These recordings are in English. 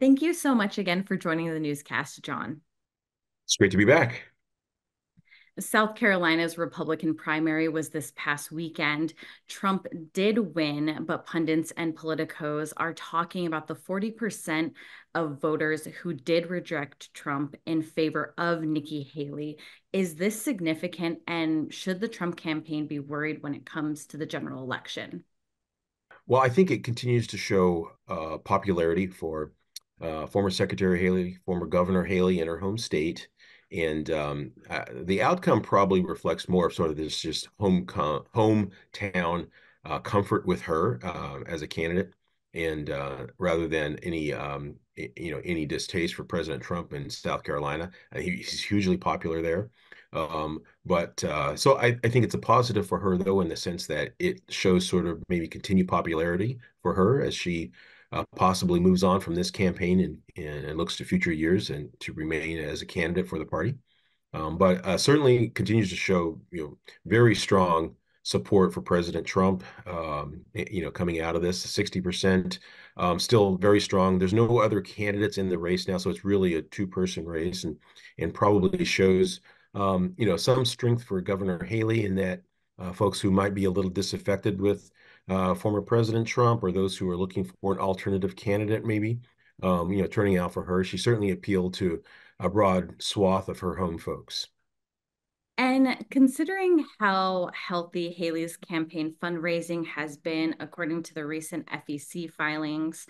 Thank you so much again for joining the newscast, John. It's great to be back. South Carolina's Republican primary was this past weekend. Trump did win, but pundits and politicos are talking about the 40% of voters who did reject Trump in favor of Nikki Haley. Is this significant? And should the Trump campaign be worried when it comes to the general election? Well, I think it continues to show uh, popularity for uh, former Secretary Haley, former Governor Haley in her home state. And um, uh, the outcome probably reflects more of sort of this just home hometown uh, comfort with her uh, as a candidate, and uh, rather than any um, you know any distaste for President Trump in South Carolina. he's hugely popular there. Um, but uh, so I, I, think it's a positive for her, though, in the sense that it shows sort of maybe continued popularity for her as she uh, possibly moves on from this campaign and, and looks to future years and to remain as a candidate for the party. Um, but uh, certainly continues to show you know very strong support for President Trump. Um, you know, coming out of this, sixty percent, um, still very strong. There's no other candidates in the race now, so it's really a two-person race, and and probably shows um, you know some strength for Governor Haley in that uh, folks who might be a little disaffected with uh, former President Trump or those who are looking for an alternative candidate, maybe, um, you know, turning out for her. She certainly appealed to a broad swath of her home folks. And considering how healthy Haley's campaign fundraising has been, according to the recent FEC filings,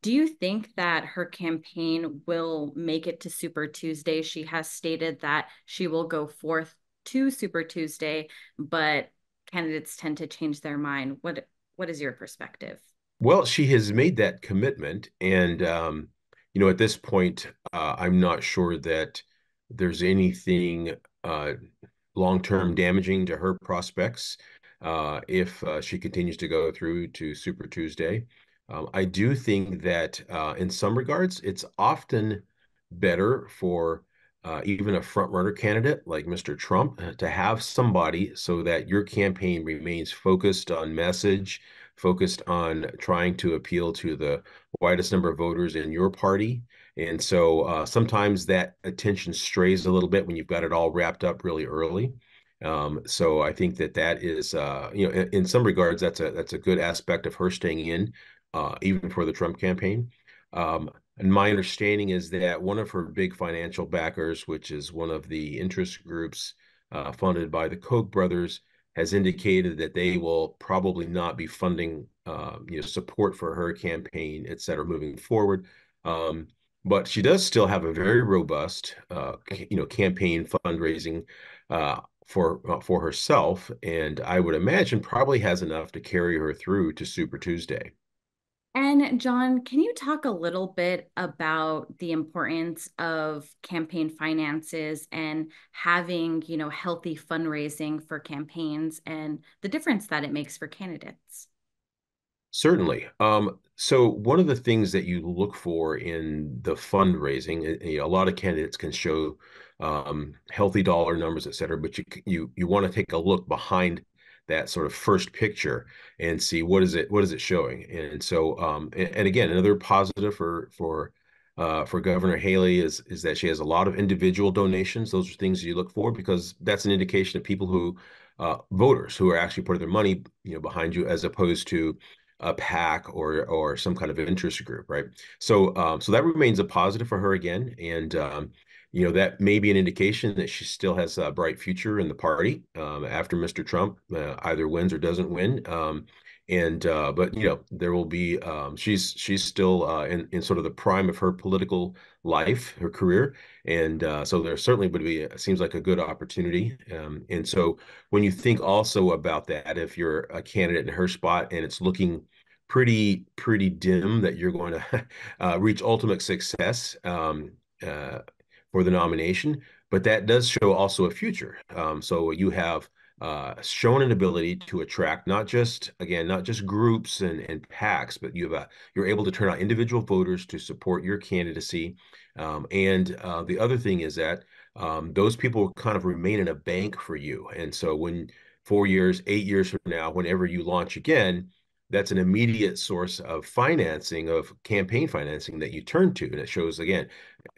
do you think that her campaign will make it to Super Tuesday? She has stated that she will go forth to Super Tuesday, but candidates tend to change their mind. What what is your perspective? Well, she has made that commitment, and um, you know, at this point, uh, I'm not sure that there's anything uh, long-term damaging to her prospects uh, if uh, she continues to go through to Super Tuesday. Um, I do think that uh, in some regards, it's often better for uh, even a front runner candidate like Mr. Trump uh, to have somebody so that your campaign remains focused on message, focused on trying to appeal to the widest number of voters in your party. And so uh, sometimes that attention strays a little bit when you've got it all wrapped up really early. Um, so I think that that is, uh, you know, in, in, some regards, that's a that's a good aspect of her staying in, uh, even for the Trump campaign. Um, and my understanding is that one of her big financial backers, which is one of the interest groups uh, funded by the Koch brothers, has indicated that they will probably not be funding uh, you know support for her campaign, et cetera, moving forward. Um, but she does still have a very robust uh, you know campaign fundraising uh, for uh, for herself, and I would imagine probably has enough to carry her through to Super Tuesday. And John, can you talk a little bit about the importance of campaign finances and having, you know, healthy fundraising for campaigns and the difference that it makes for candidates? Certainly. Um, so one of the things that you look for in the fundraising, you know, a lot of candidates can show um, healthy dollar numbers, et cetera, but you you you want to take a look behind that sort of first picture and see what is it what is it showing and so um and, and again another positive for for uh, for Governor Haley is is that she has a lot of individual donations. Those are things you look for because that's an indication of people who uh, voters who are actually putting their money you know behind you as opposed to a PAC or or some kind of interest group, right? So um, so that remains a positive for her again, and um, you know that may be an indication that she still has a bright future in the party um, after Mr. Trump uh, either wins or doesn't win. Um, and uh, but you know there will be um, she's she's still uh, in in sort of the prime of her political life, her career, and uh, so there certainly would be seems like a good opportunity. Um, and so when you think also about that, if you're a candidate in her spot and it's looking pretty pretty dim that you're going to uh, reach ultimate success um, uh, for the nomination, but that does show also a future. Um, so you have uh, shown an ability to attract not just again not just groups and and PACs, but you have a, you're able to turn out individual voters to support your candidacy. Um, and uh, the other thing is that um, those people kind of remain in a bank for you. And so when four years, eight years from now, whenever you launch again, that's an immediate source of financing of campaign financing that you turn to and it shows again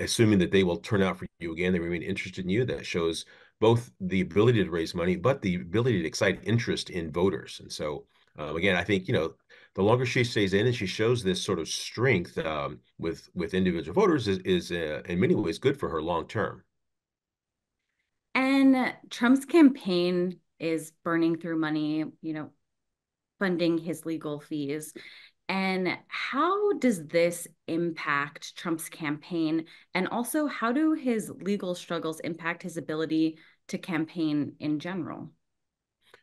assuming that they will turn out for you again they remain interested in you that shows both the ability to raise money but the ability to excite interest in voters. And so um, again i think you know the longer she stays in and she shows this sort of strength um, with with individual voters is, is uh, in many ways good for her long term. And trump's campaign is burning through money you know funding his legal fees. And how does this impact Trump's campaign? And also, how do his legal struggles impact his ability to campaign in general?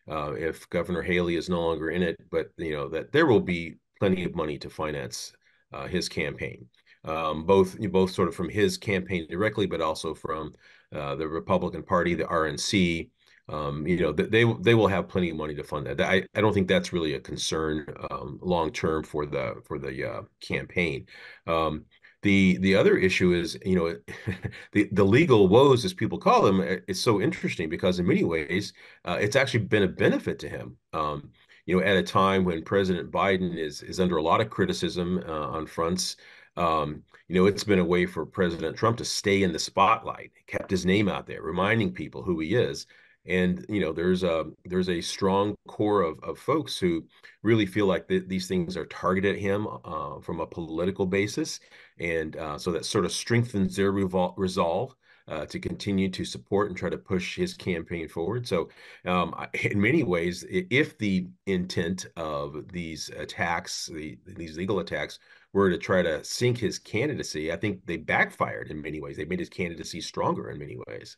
Uh, if Governor Haley is no longer in it, but you know that there will be plenty of money to finance uh, his campaign, um, both both sort of from his campaign directly, but also from uh, the Republican Party, the RNC, um, you know, they they will have plenty of money to fund that. I, I don't think that's really a concern um, long term for the for the uh, campaign. Um, the the other issue is, you know, the the legal woes, as people call them, is so interesting because in many ways, uh, it's actually been a benefit to him. Um, you know, at a time when President Biden is is under a lot of criticism uh, on fronts. Um, you know, it's been a way for President Trump to stay in the spotlight, kept his name out there, reminding people who he is and you know there's a there's a strong core of, of folks who really feel like th- these things are targeted at him uh, from a political basis. And uh, so that sort of strengthens their revol- resolve uh, to continue to support and try to push his campaign forward. So um, in many ways if the intent of these attacks the, these legal attacks were to try to sink his candidacy i think they backfired in many ways. They made his candidacy stronger in many ways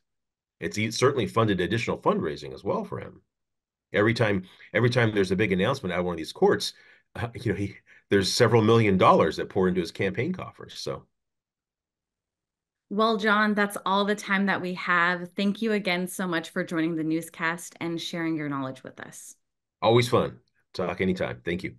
it's certainly funded additional fundraising as well for him. Every time, every time there's a big announcement out of one of these courts, uh, you know, he there's several million dollars that pour into his campaign coffers. So. Well, John, that's all the time that we have. Thank you again so much for joining the newscast and sharing your knowledge with us. Always fun. Talk anytime. Thank you.